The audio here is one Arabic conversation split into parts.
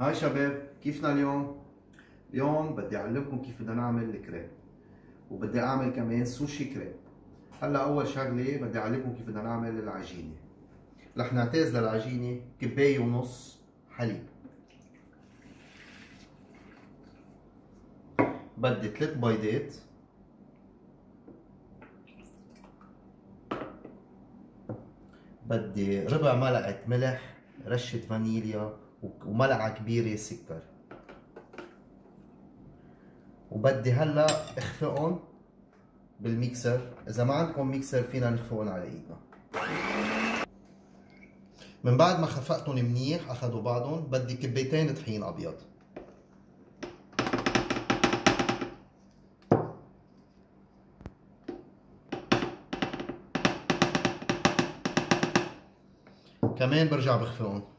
هاي شباب كيفنا اليوم؟ اليوم بدي أعلمكم كيف بدنا نعمل الكريب وبدي أعمل كمان سوشي كريب. هلأ أول شغلة بدي أعلمكم كيف بدنا نعمل العجينة. رح نعتز للعجينة كباية ونص حليب. بدي ثلاث بيضات. بدي ربع ملعقة ملح رشة فانيليا. وملعقة كبيرة سكر. وبدي هلا اخفقهم بالميكسر. إذا ما عندكم ميكسر فينا نخفقهم على إيدنا. من بعد ما خفقتهم منيح أخذوا بعضهم بدي كبيتين طحين أبيض. كمان برجع بخفقهم.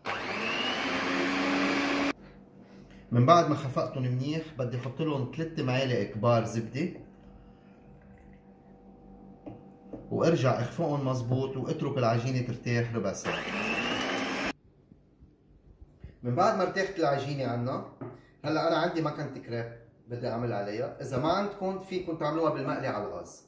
من بعد ما خفقتهم منيح بدي أحط لهم 3 معالق كبار زبدة. وأرجع أخفقهم مزبوط وأترك العجينة ترتاح ربع ساعة. من بعد ما ارتاحت العجينة عنا هلأ أنا عندي مكنة كريب بدي اعمل عليها. إذا ما عندكم فيكم تعملوها بالمقلي على الغاز.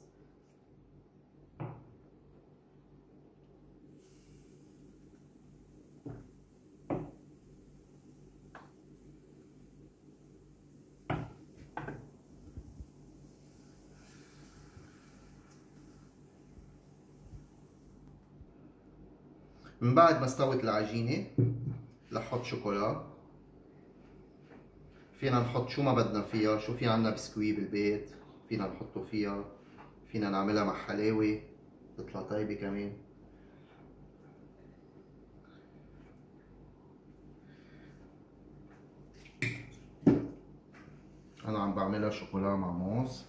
من بعد ما استوت العجينة رح أحط شوكولا. فينا نحط شو ما بدنا فيها شو في عنا بسكوي بالبيت فينا نحطه فيها فينا نعملها مع حلاوة تطلع طيبة كمان. أنا عم بعملها شوكولا مع موز.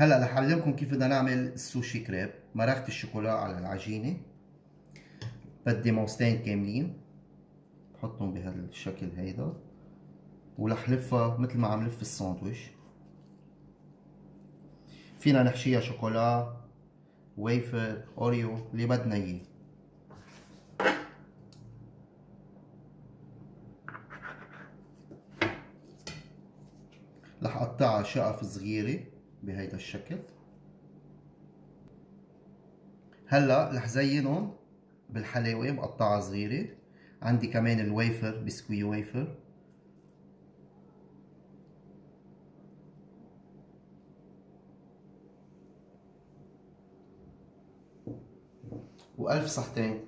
هلا رح أعلمكم كيف بدنا نعمل السوشي كريب. مرقت الشوكولا على العجينة. بدي موزتين كاملين. بحطهم بهذا الشكل هيدا. ورح لفها مثل ما عم لف الساندويش. فينا نحشيها شوكولا ويفر أوريو اللي بدنا إياه. رح أقطعها شقف صغيرة. بهيدا الشكل. هلا رح زينهم بالحلاوة مقطعة صغيرة. عندي كمان ال wafer biscuit wafer. وألف صحتين.